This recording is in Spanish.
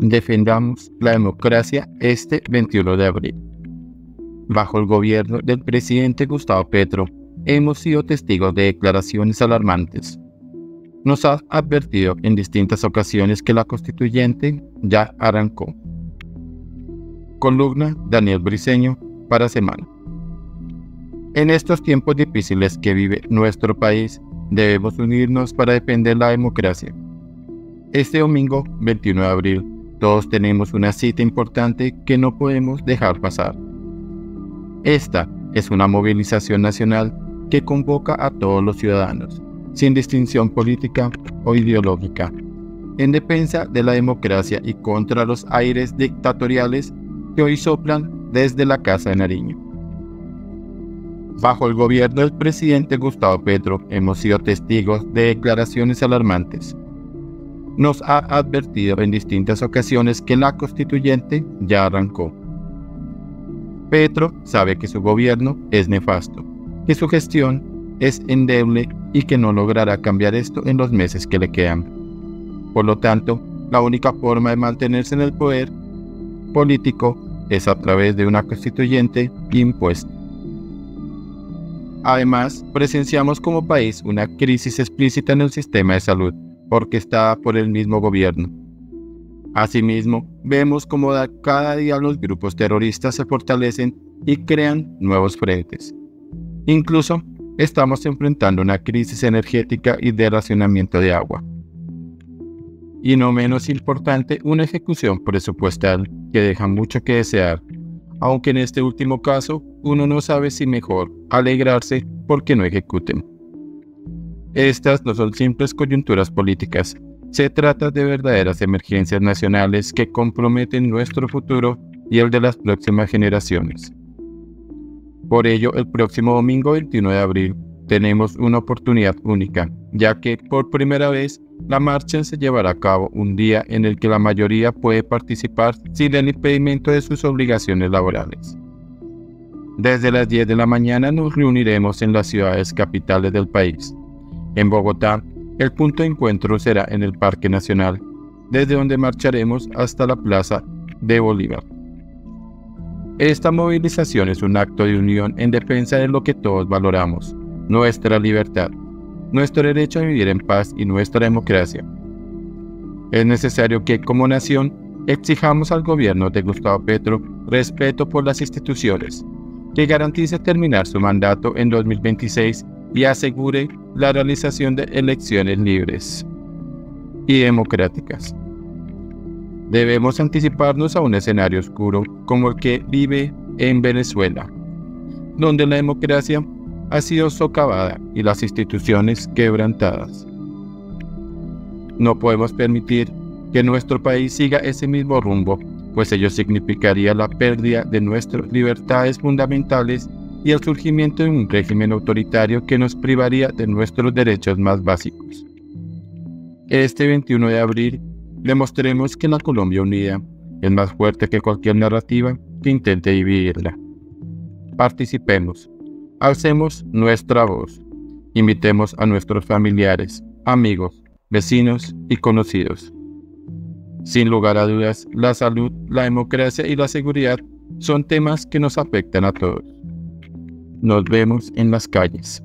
Defendamos la democracia este 21 de abril. Bajo el gobierno del presidente Gustavo Petro, hemos sido testigos de declaraciones alarmantes. Nos ha advertido en distintas ocasiones que la constituyente ya arrancó. Columna Daniel Briceño para Semana. En estos tiempos difíciles que vive nuestro país, debemos unirnos para defender la democracia. Este domingo, 21 de abril, todos tenemos una cita importante que no podemos dejar pasar. Esta es una movilización nacional que convoca a todos los ciudadanos, sin distinción política o ideológica, en defensa de la democracia y contra los aires dictatoriales que hoy soplan desde la Casa de Nariño. Bajo el gobierno del presidente Gustavo Petro hemos sido testigos de declaraciones alarmantes. Nos ha advertido en distintas ocasiones que la constituyente ya arrancó. Petro sabe que su gobierno es nefasto, que su gestión es endeble y que no logrará cambiar esto en los meses que le quedan. Por lo tanto, la única forma de mantenerse en el poder político es a través de una constituyente impuesta. Además, presenciamos como país una crisis explícita en el sistema de salud, orquestada por el mismo gobierno. Asimismo, vemos cómo cada día los grupos terroristas se fortalecen y crean nuevos frentes. Incluso, estamos enfrentando una crisis energética y de racionamiento de agua. Y no menos importante, una ejecución presupuestal que deja mucho que desear aunque en este último caso uno no sabe si mejor alegrarse porque no ejecuten. Estas no son simples coyunturas políticas, se trata de verdaderas emergencias nacionales que comprometen nuestro futuro y el de las próximas generaciones. Por ello, el próximo domingo 21 de abril tenemos una oportunidad única, ya que por primera vez la marcha se llevará a cabo un día en el que la mayoría puede participar sin el impedimento de sus obligaciones laborales. Desde las 10 de la mañana nos reuniremos en las ciudades capitales del país. En Bogotá, el punto de encuentro será en el Parque Nacional, desde donde marcharemos hasta la Plaza de Bolívar. Esta movilización es un acto de unión en defensa de lo que todos valoramos, nuestra libertad, nuestro derecho a vivir en paz y nuestra democracia. Es necesario que como nación exijamos al gobierno de Gustavo Petro respeto por las instituciones, que garantice terminar su mandato en 2026 y asegure la realización de elecciones libres y democráticas. Debemos anticiparnos a un escenario oscuro como el que vive en Venezuela, donde la democracia ha sido socavada y las instituciones quebrantadas. No podemos permitir que nuestro país siga ese mismo rumbo, pues ello significaría la pérdida de nuestras libertades fundamentales y el surgimiento de un régimen autoritario que nos privaría de nuestros derechos más básicos. Este 21 de abril demostremos que la Colombia unida es más fuerte que cualquier narrativa que intente dividirla. Participemos, Alcemos nuestra voz. Invitemos a nuestros familiares, amigos, vecinos y conocidos. Sin lugar a dudas, la salud, la democracia y la seguridad son temas que nos afectan a todos. Nos vemos en las calles.